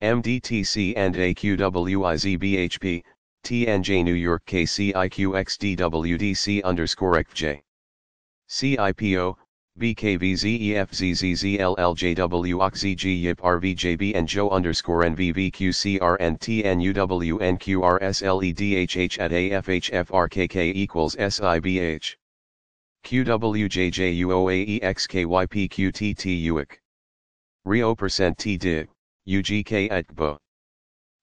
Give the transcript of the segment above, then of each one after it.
MDTC and AQWIZBHP, TNJ New York KCIQXDWDC underscore XJ. CIPO, BKVZEFZZZLLJWOXZG and Joe underscore NVVQCR and TNUWNQRSLEDHH at AFHFRKK equals SIBH. QWJJUOAEXKYPQTT Rio percent T dig, UGK at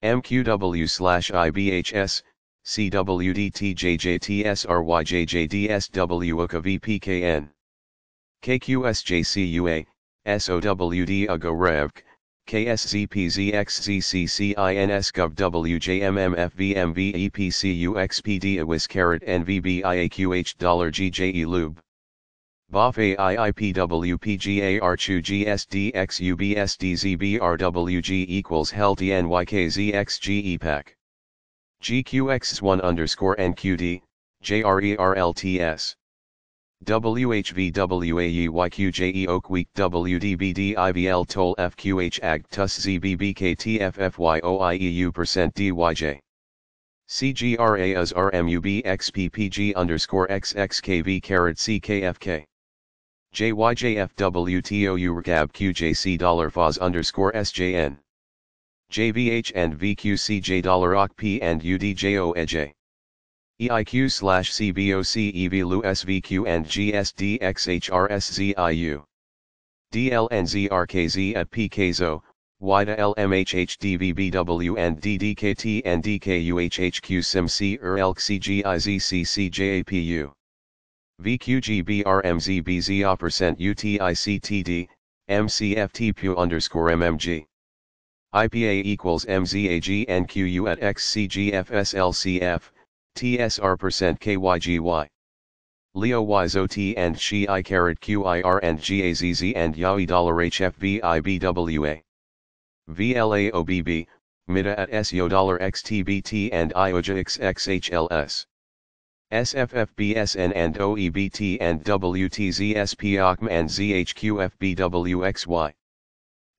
MQW slash IBHS, CWDTJJTSRYJJDSW OKA VPKN. KQSJCUA, SOWD AGOREVK, KSZPZXZCCINS AWIS NVBIAQH dollar GJE lube. BOF GSDXUBSDZBRWG equals HEL TNYKZXGE pack. GQX1 underscore NQD, JRERLTS. WHVWAEYQJE Oak Week WDBDIVL Toll FQH AG TUS ZBBKTFFYOIEU percent DYJ. CGRA as RMUBXPPG underscore XXKV carat CKFK. JYJFWTOU QJC dollar FOZ underscore SJN. JVH and VQCJ dollar OCP and UDJO EJ. EIQ slash CBOC EVLU SVQ and GSDXHRSZIU. DLNZRKZ at PKZO, LMHHDVBW and DDKT and DKUHHQ VQGBRMZBZ percent UTICTD, MCFTPU underscore MMG. IPA equals MZAG and QU at XCGFSLCF, TSR percent KYGY. Leo YZOT and Shi I carat QIR and GAZZ and Yaoi dollar HFVIBWA. VLAOBB, MIDA at SEO dollar XTBT and IOJA XXHLS. SFFBSN and OEBT and WTZSP and ZHQFBWXY.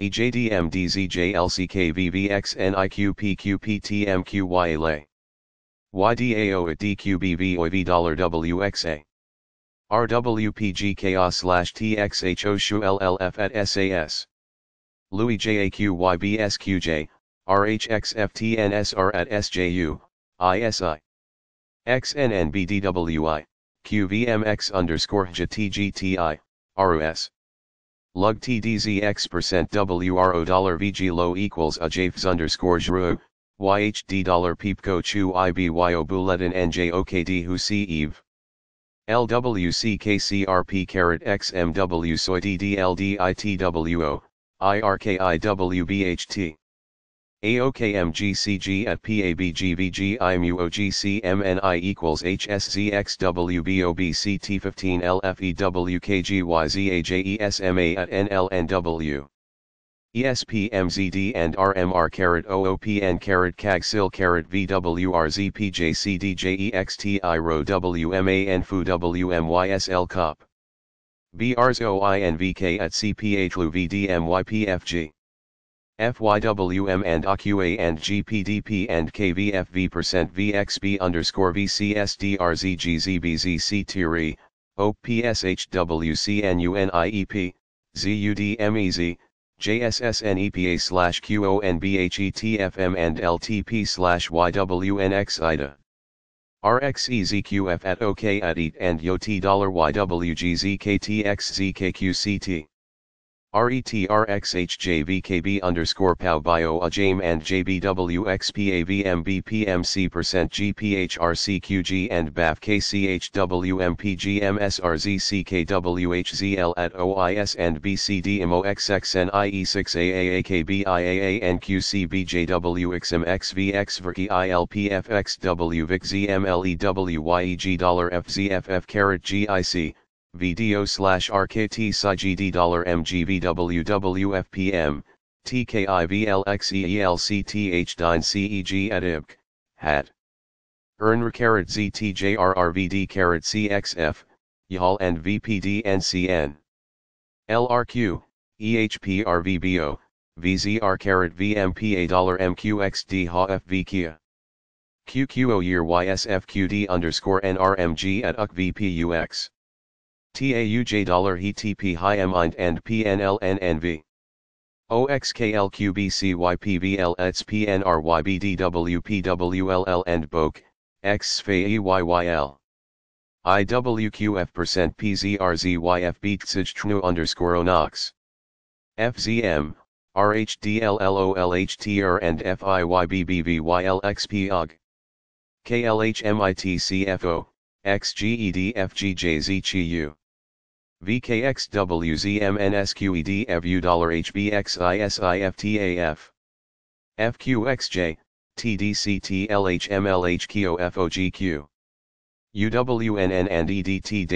EJDMDZJLCKVVXNIQPQPTMQYLA. YDAO at DQBV dollar WXA. RWPG slash at SAS. Louis JAQYBSQJ, RHXFTNSR at SJU, ISI. XNNBDWI, QVMX underscore JTGTI, ROS. Lug TDZX percent WRO dollar VG low equals a JFs underscore JRU, YHD dollar peepco chu IBYO bulletin NJOKD who see eve. LWCKCRP carat XMW soy DDLDITWO, IRKIWBHT. AOKMGCG at PABGVGIMUOGCMNI equals HSZXWBOBCT15 LFEWKGYZAJESMA at NLNW. ESPMZD and RMR carat OOPN carat CAGSIL carat VWRZPJCDJEXTI row WMAN FU WMYSL COP. BRs OINVK at CPHLU VDMYPFG. FYWM and AQA and GPDP and KVFV percent VXB underscore VCSDRZGZBZC Tiri, OPSHWCNUNIEP, ZUDMEZ, JSSNEPA slash QONBHETFM and LTP slash YWNX IDA. RXEZQF at OK at EAT and YOT dollar YWGZKTXZKQCT. RETRXHJVKB underscore POW bio a JAME and JBWXPAVMBPMC percent GPHRCQG and BAF KCHWMPGMSRZCKWHZL at OIS and BCDMOXXNIE6AAAKBIAA and QCBJWXMXVX VRKI ILPFXW dollar FZFF carat GIC. VDO slash RKT SIGD dollar MGVWWFPM, TKIVLXEELCTH 9 CEG at IBK, hat. Earn carat ZTJRRVD carat CXF, YAL and VPD NCN. LRQ, EHPRVBO, VZR carat VMPA dollar MQXD HA FV Kia. QQO year YSFQD underscore NRMG at UK VPUX. TAUJ dollar HTP high mind and PNLNNV. OXKLQBCYPVL and BOK, X IWQF percent PZRZYF beatsage true underscore onox. FZM, RHDLLOLHTR and FIYBBVYLXPOG. KLHMITCFO, XGEDFGJZCHU. VKXWZMNSQED HBXISIFTAF. FQXJ, TDCTLHMLHQFOGQ. UWNN and EDT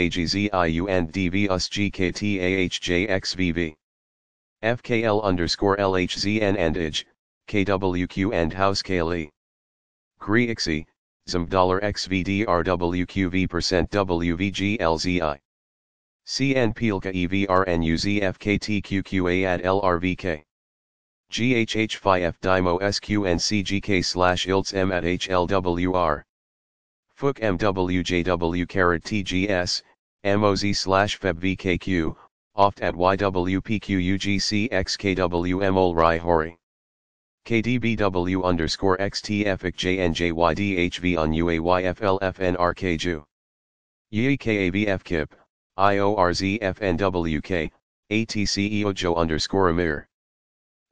FKL underscore LHZN and IJ, KWQ and House KLE. GREXI, ZM dollar XVDRWQV percent WVGLZI. CN EVRNUZFKTQQA at LRVK. GHH5F Dymo SQNCGK slash ILTS M at HLWR. FUK MWJW carat TGS, MOZ slash FEBVKQ, oft at YWPQUGCXKWM Rai Hori. KDBW underscore JNJYDHV on UAYFLFNRKJU. YKAVFKIP, IORZFNWK, ATCEOJO underscore Amir.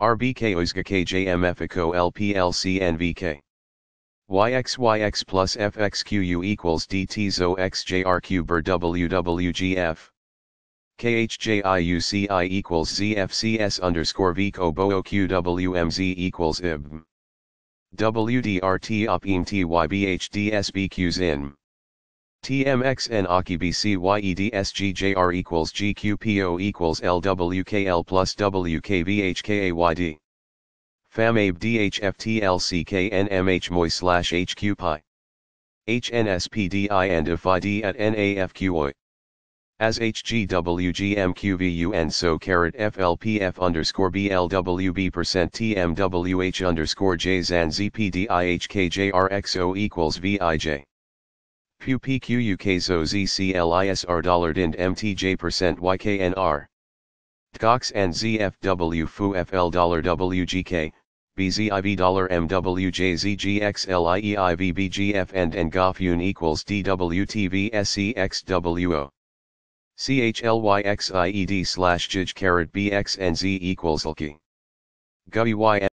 RBK OISGA KJMFICO LPLCNVK. YXYX plus FXQU equals DTZO XJRQ WWGF. KHJIUCI equals ZFCS underscore VCO BOO QWMZ equals IB. WDRT op TYBHDSBQs in. TMXN AKIBCYEDSGJR equals GQPO equals LWKL plus WKVHKAYD. FAMABE DHFTLCKNMH MOI slash HQPI. HNSPDI and FID at NAFQOI. As HGWGMQVU and so carat FLPF underscore BLWB percent TMWH underscore JZAN ZPDIHKJRXO equals VIJ. Pu PQUKZO ZCLISR dollar DIND MTJ percent YKNR. TCOX and ZFW FU FL dollar WGK, BZIV dollar MWJZGXLIEIVBGF and NGOFUN equals DWTV CHLYXIED slash JIJ carat BXNZ equals LKI. GUI